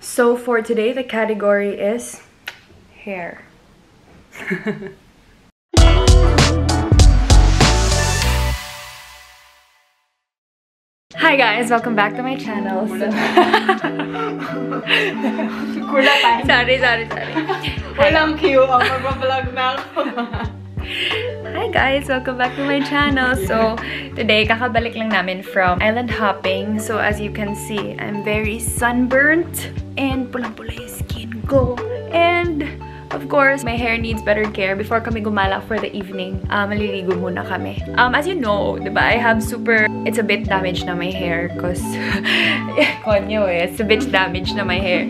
So for today, the category is hair. Hi guys! Welcome back to my channel. So... sorry, sorry, sorry. Walang cue ang mag-vlog na ako. Hi guys! Welcome back to my channel. So, today, kakabalik lang namin from island hopping. So, as you can see, I'm very sunburnt and pulang-pula yung skin ko. And, of course, my hair needs better care. Before kami gumala for the evening, uh, maliligo muna kami. Um, as you know, diba, I have super... It's a bit damaged na my hair because... konyo eh. It's a bit damaged na my hair.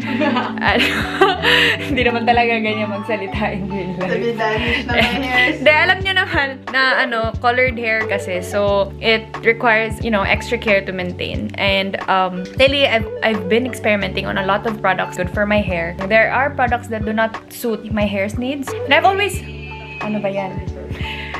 At, Hindi naman talaga ganyan magsalita in real life. Sabi damage na my hairs. Hindi, alam nyo naman na ano, colored hair kasi. So, it requires, you know, extra care to maintain. And, um, lately, I've, I've been experimenting on a lot of products good for my hair. There are products that do not suit my hair's needs. And I've always... Ano ba yan?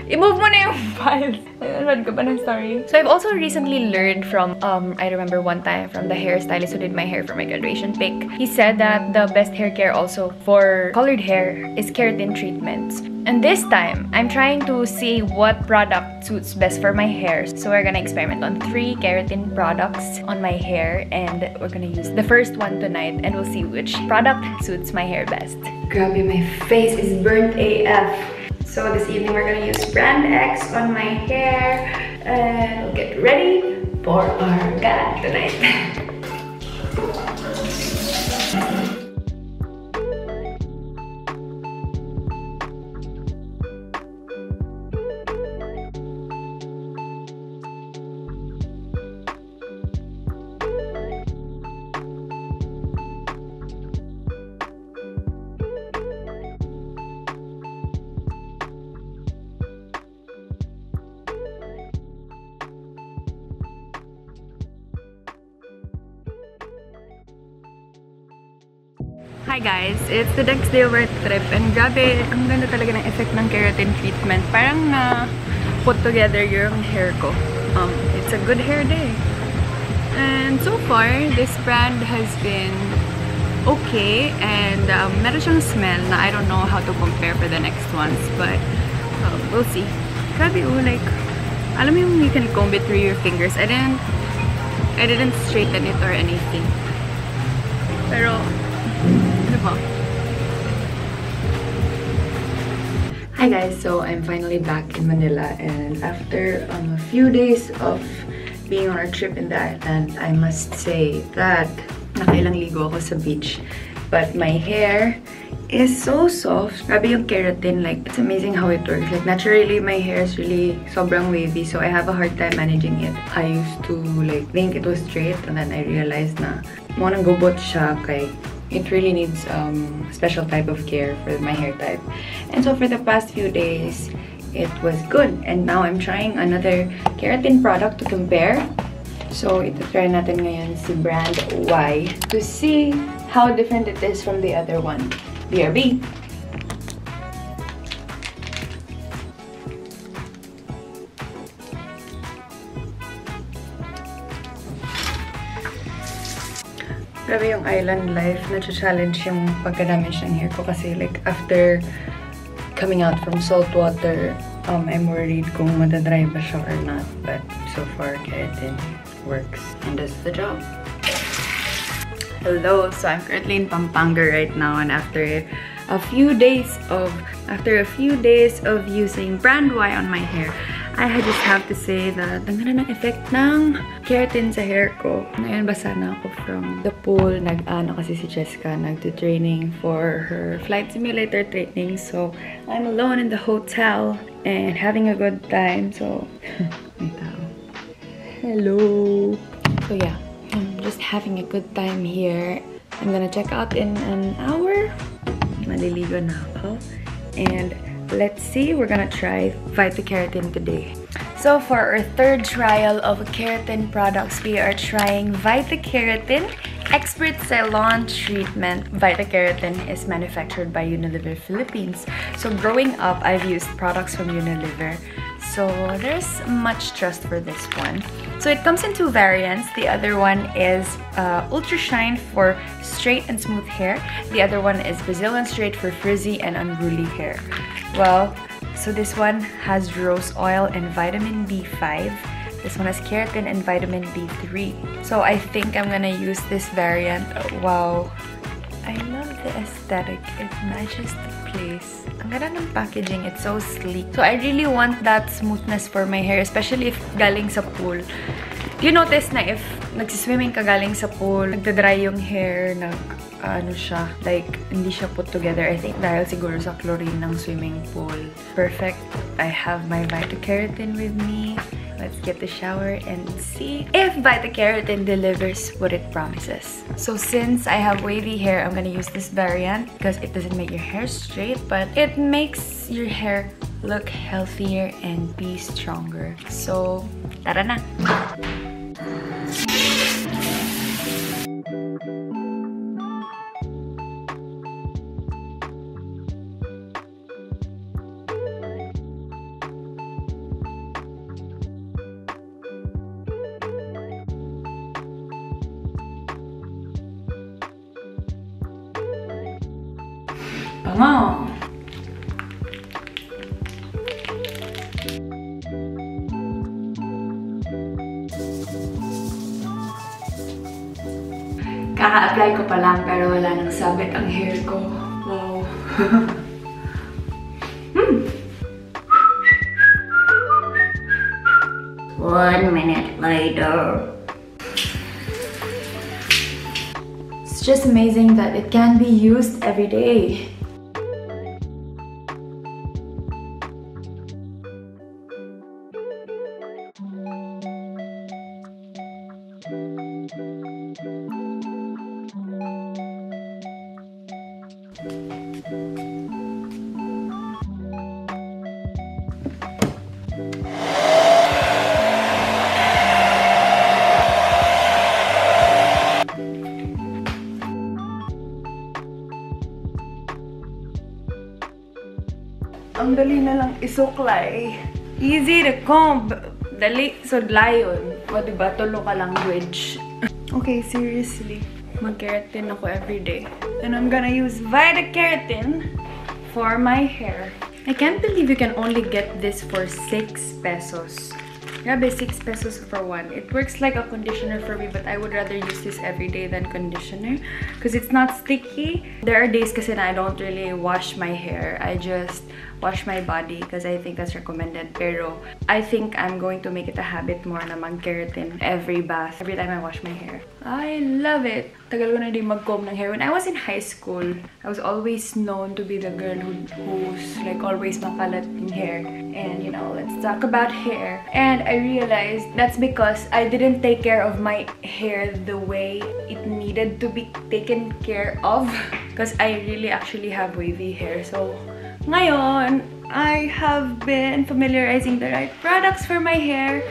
I-move mo na yung files. Nanonood ka ba ng story? So, I've also recently learned from, um, I remember one time from the hairstylist who did my hair for my graduation pic. He said that the best hair care also for colored hair is keratin treatments. And this time, I'm trying to see what product suits best for my hair. So we're gonna experiment on three keratin products on my hair and we're gonna use the first one tonight and we'll see which product suits my hair best. Grabe, my face is burnt AF. So this evening we're gonna use Brand X on my hair and get ready for our gala tonight. Hi guys! It's the next day of our trip and grabe, ang ganda talaga ng effect ng keratin treatment. Parang na put together yung hair ko. Um, it's a good hair day. And so far, this brand has been okay and um, meron siyang smell na I don't know how to compare for the next ones but um, we'll see. Grabe oh, like, alam mo yung you can comb it through your fingers. I didn't, I didn't straighten it or anything. Pero? Hi guys, so I'm finally back in Manila and after um, a few days of being on our trip in the island, I must say that nakailang ligo ako sa beach. But my hair is so soft. Grabe yung keratin, like, it's amazing how it works. Like, naturally, my hair is really sobrang wavy, so I have a hard time managing it. I used to, like, think it was straight, and then I realized na mo nang gubot siya kay it really needs um, special type of care for my hair type. And so for the past few days, it was good. And now I'm trying another keratin product to compare. So ito try natin ngayon si brand Y to see how different it is from the other one. BRB. Grabe yung island life, na-challenge yung pagka-damage ng hair ko kasi like after coming out from salt water, um, I'm worried kung madadry ba siya or not. But so far, keratin works and does the job. Hello! So I'm currently in Pampanga right now and after a few days of after a few days of using brand Y on my hair, I just have to say that ang ganda ng effect ng keratin sa hair ko. Ngayon basa na ako from the pool. Nag-ano kasi si Jessica nagto-training for her flight simulator training. So, I'm alone in the hotel and having a good time. So, may tao. Hello! So yeah, I'm just having a good time here. I'm gonna check out in an hour. Maliligo na ako. And let's see, we're gonna try Vita Keratin today. So for our third trial of keratin products, we are trying Vita Keratin Expert Salon Treatment. Vita Keratin is manufactured by Unilever Philippines. So growing up, I've used products from Unilever So there's much trust for this one. So it comes in two variants. The other one is uh, Ultra Shine for straight and smooth hair. The other one is Brazilian Straight for frizzy and unruly hair. Well, so this one has rose oil and vitamin B5. This one has keratin and vitamin B3. So I think I'm gonna use this variant. Wow. I love the aesthetic. It matches the place. Ang ganda ng packaging. It's so sleek. So I really want that smoothness for my hair, especially if galing sa pool. You notice na if nagsiswimming ka galing sa pool, nagdadry yung hair, nag, ano siya, like, hindi siya put together. I think dahil siguro sa chlorine ng swimming pool. Perfect. I have my Vita-Keratin with me. Let's get the shower and see if Vita-Keratin delivers what it promises. So since I have wavy hair, I'm gonna use this variant because it doesn't make your hair straight, but it makes your hair look healthier and be stronger. So, tara na! Bango! Kaka-apply ko pa lang pero wala nang sabit ang hair ko. Wow. hmm. One minute later. It's just amazing that it can be used every day. Ang dali na lang isuklay. Easy to comb. Dali. So, lion. O, diba? Tulo ka language. okay, seriously. Mag-keratin ako everyday. And I'm gonna use Vita Keratin for my hair. I can't believe you can only get this for 6 pesos. Grabe, 6 pesos for one. It works like a conditioner for me, but I would rather use this every day than conditioner because it's not sticky. There are days na I don't really wash my hair. I just wash my body because I think that's recommended. Pero I think I'm going to make it a habit more na mag-keratin every bath, every time I wash my hair. I love it. Tagal ko na din mag-comb ng hair. When I was in high school, I was always known to be the girl who, who's like always makalat in hair. And you know, let's talk about hair. And I realized that's because I didn't take care of my hair the way it needed to be taken care of. Because I really actually have wavy hair. So, ngayon, I have been familiarizing the right products for my hair.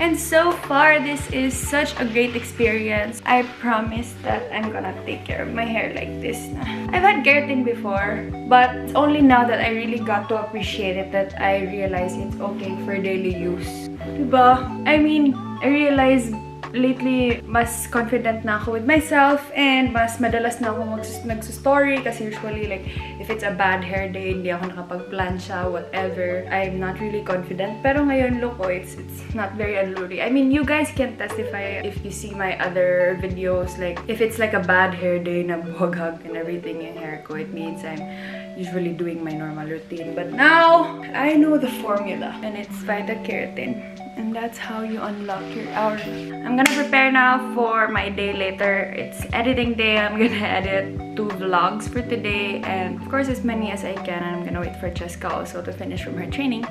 And so far, this is such a great experience. I promise that I'm gonna take care of my hair like this na. I've had keratin before, but it's only now that I really got to appreciate it that I realize it's okay for daily use. Diba? I mean, I realized lately, mas confident na ako with myself and mas madalas na ako nagsustory kasi usually like if it's a bad hair day, hindi ako nakapag-plancha, whatever. I'm not really confident. Pero ngayon, look, oh, it's, it's not very unruly. I mean, you guys can testify if you see my other videos. Like, if it's like a bad hair day na buhaghag and everything yung hair ko, it means I'm usually doing my normal routine. But now, I know the formula and it's Vita Keratin. And that's how you unlock your hour. I'm gonna prepare now for my day later. It's editing day. I'm gonna edit two vlogs for today and of course as many as I can. And I'm gonna wait for Cheska also to finish from her training.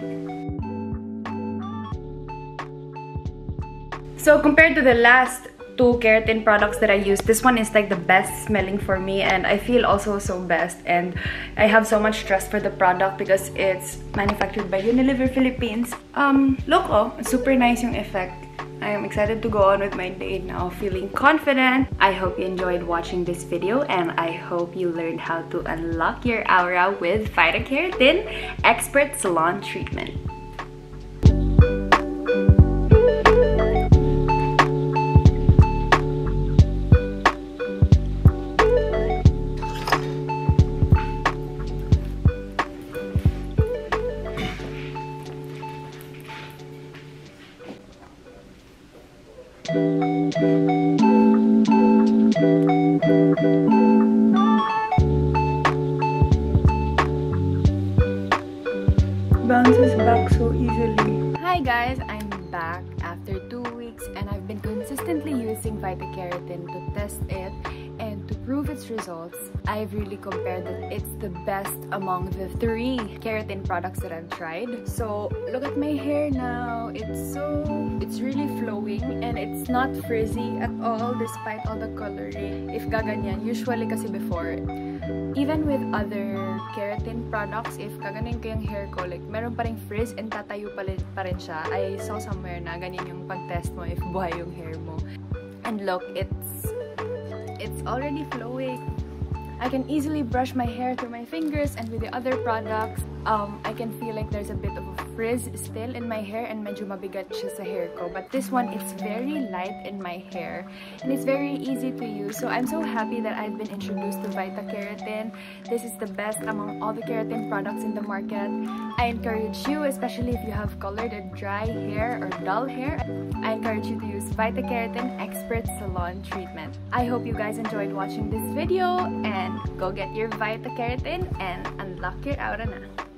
So compared to the last two keratin products that I use. This one is like the best smelling for me and I feel also so best and I have so much trust for the product because it's manufactured by Unilever Philippines. Um, look oh, super nice yung effect. I am excited to go on with my day now, feeling confident. I hope you enjoyed watching this video and I hope you learned how to unlock your aura with Vita Keratin Expert Salon Treatment. Guys, I'm back after two weeks and I've been consistently using Vita Keratin to test it and to prove its results, I've really compared that it's the best among the three keratin products that I've tried. So look at my hair now. It's so, it's really flowing and it's not frizzy at all despite all the coloring. If gaganyan, usually kasi before, even with other keratin products, if kaganin ko yung hair ko, like meron pa rin frizz and tatayo pa rin, pa rin siya. I saw somewhere na ganyan yung pag-test mo if buhay yung hair mo. And look, it's it's already flowing. I can easily brush my hair through my fingers and with the other products, um, I can feel like there's a bit of a frizz still in my hair and medyo mabigat siya sa hair ko. But this one, it's very light in my hair and it's very easy to use. So I'm so happy that I've been introduced to Vita Keratin. This is the best among all the keratin products in the market. I encourage you, especially if you have colored or dry hair or dull hair, I encourage you to use Vita Keratin Expert Salon Treatment. I hope you guys enjoyed watching this video and go get your Vita Keratin and unlock your aura na.